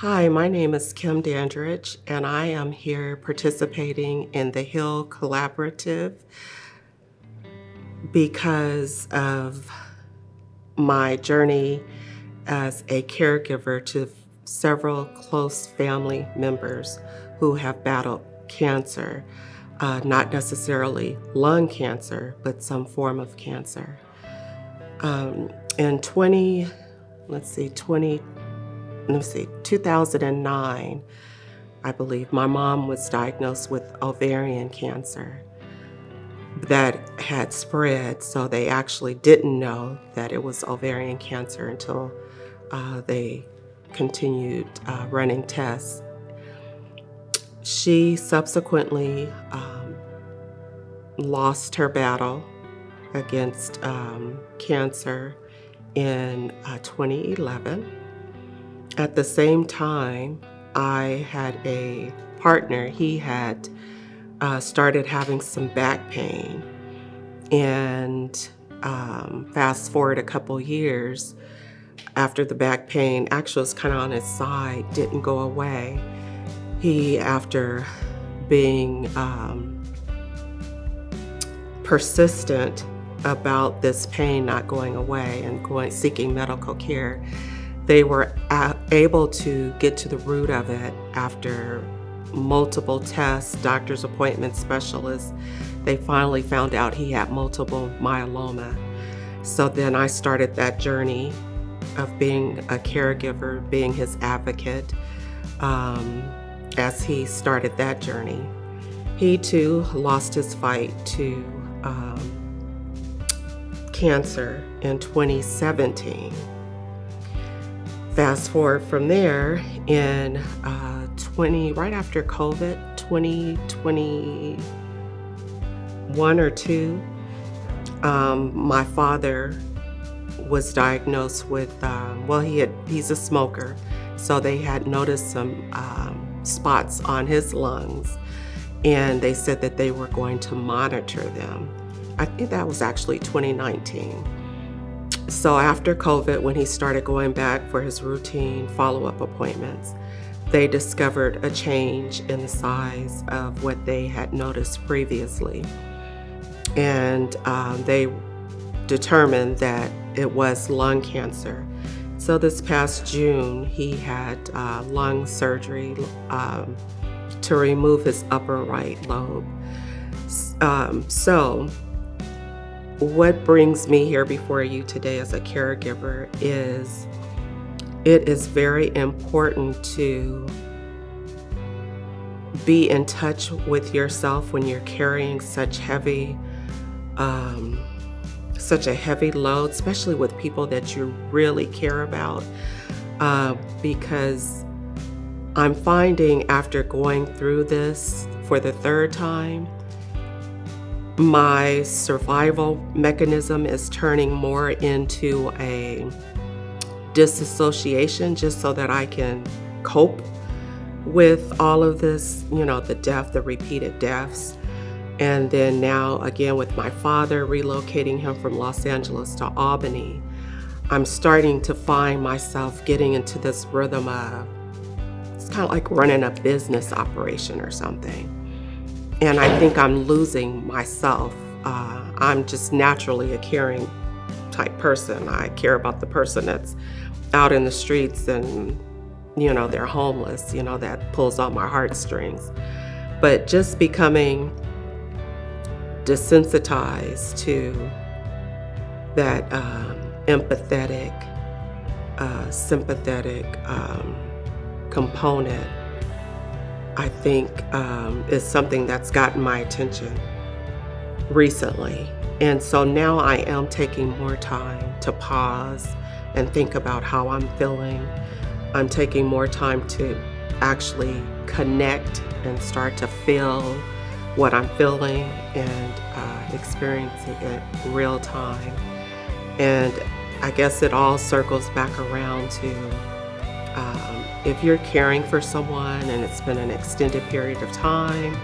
Hi, my name is Kim Dandridge, and I am here participating in the HEAL Collaborative because of my journey as a caregiver to several close family members who have battled cancer, uh, not necessarily lung cancer, but some form of cancer. Um, in 20, let's see, 20, let's see, 2009, I believe, my mom was diagnosed with ovarian cancer that had spread, so they actually didn't know that it was ovarian cancer until uh, they continued uh, running tests. She subsequently um, lost her battle against um, cancer in uh, 2011. At the same time, I had a partner, he had uh, started having some back pain. And um, fast forward a couple years after the back pain, actually was kind of on his side, didn't go away. He, after being um, persistent about this pain not going away and going seeking medical care, they were able to get to the root of it after multiple tests, doctor's appointments, specialists, they finally found out he had multiple myeloma. So then I started that journey of being a caregiver, being his advocate um, as he started that journey. He too lost his fight to um, cancer in 2017. Fast forward from there in uh, 20, right after COVID, 2021 or two, um, my father was diagnosed with, um, well, he had, he's a smoker, so they had noticed some um, spots on his lungs, and they said that they were going to monitor them. I think that was actually 2019. So after COVID, when he started going back for his routine follow-up appointments, they discovered a change in the size of what they had noticed previously. And um, they determined that it was lung cancer. So this past June, he had uh, lung surgery um, to remove his upper right lobe. Um, so what brings me here before you today as a caregiver is it is very important to be in touch with yourself when you're carrying such heavy um, such a heavy load especially with people that you really care about uh, because i'm finding after going through this for the third time my survival mechanism is turning more into a disassociation just so that I can cope with all of this, you know, the death, the repeated deaths. And then now, again, with my father relocating him from Los Angeles to Albany, I'm starting to find myself getting into this rhythm of it's kind of like running a business operation or something. And I think I'm losing myself. Uh, I'm just naturally a caring type person. I care about the person that's out in the streets and, you know, they're homeless, you know, that pulls on my heartstrings. But just becoming desensitized to that um, empathetic, uh, sympathetic um, component, I think um, is something that's gotten my attention recently. And so now I am taking more time to pause and think about how I'm feeling. I'm taking more time to actually connect and start to feel what I'm feeling and uh, experiencing it real time. And I guess it all circles back around to um, if you're caring for someone and it's been an extended period of time,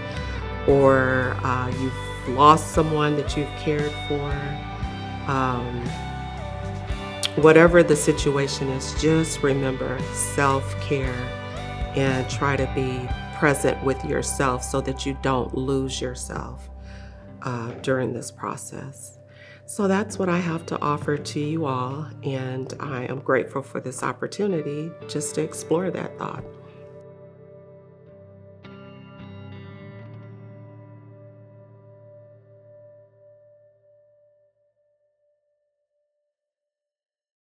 or uh, you've lost someone that you've cared for, um, whatever the situation is, just remember self care and try to be present with yourself so that you don't lose yourself uh, during this process. So that's what I have to offer to you all, and I am grateful for this opportunity just to explore that thought.